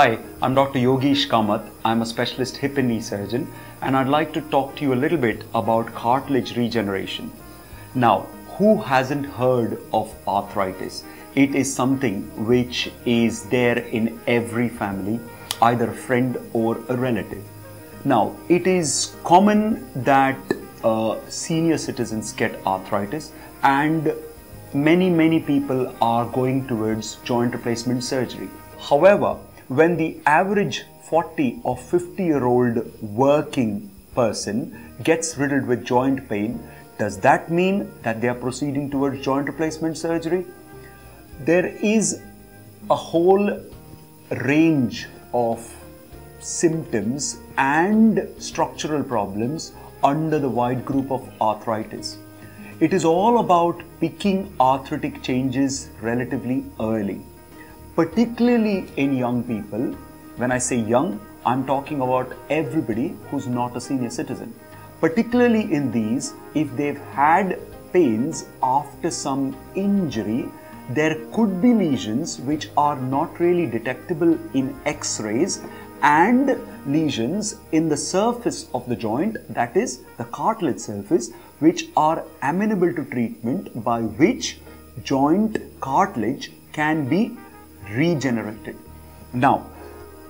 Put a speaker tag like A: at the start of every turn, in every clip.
A: Hi, I'm Dr. Yogeesh Kamat. I'm a specialist hip and knee surgeon, and I'd like to talk to you a little bit about cartilage regeneration. Now, who hasn't heard of arthritis? It is something which is there in every family, either a friend or a relative. Now, it is common that uh, senior citizens get arthritis, and many, many people are going towards joint replacement surgery. However, when the average 40 or 50 year old working person gets riddled with joint pain, does that mean that they are proceeding towards joint replacement surgery? There is a whole range of symptoms and structural problems under the wide group of arthritis. It is all about picking arthritic changes relatively early particularly in young people. When I say young, I'm talking about everybody who's not a senior citizen. Particularly in these, if they've had pains after some injury, there could be lesions which are not really detectable in x rays and lesions in the surface of the joint, that is, the cartilage surface, which are amenable to treatment by which joint cartilage can be regenerated. Now,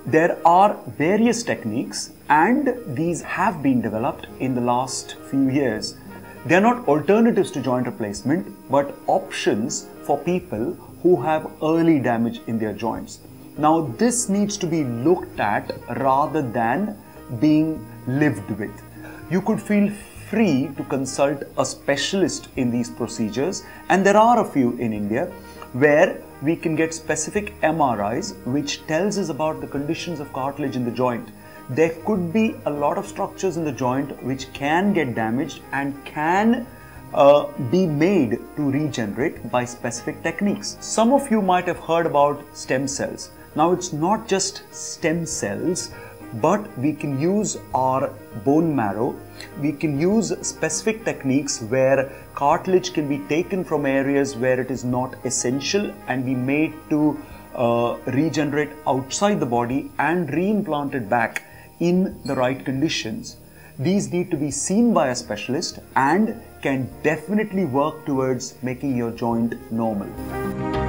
A: there are various techniques and these have been developed in the last few years. They are not alternatives to joint replacement but options for people who have early damage in their joints. Now, this needs to be looked at rather than being lived with. You could feel free to consult a specialist in these procedures, and there are a few in India where we can get specific MRIs which tells us about the conditions of cartilage in the joint. There could be a lot of structures in the joint which can get damaged and can uh, be made to regenerate by specific techniques. Some of you might have heard about stem cells. Now it's not just stem cells but we can use our bone marrow. We can use specific techniques where cartilage can be taken from areas where it is not essential and be made to uh, regenerate outside the body and reimplanted back in the right conditions. These need to be seen by a specialist and can definitely work towards making your joint normal.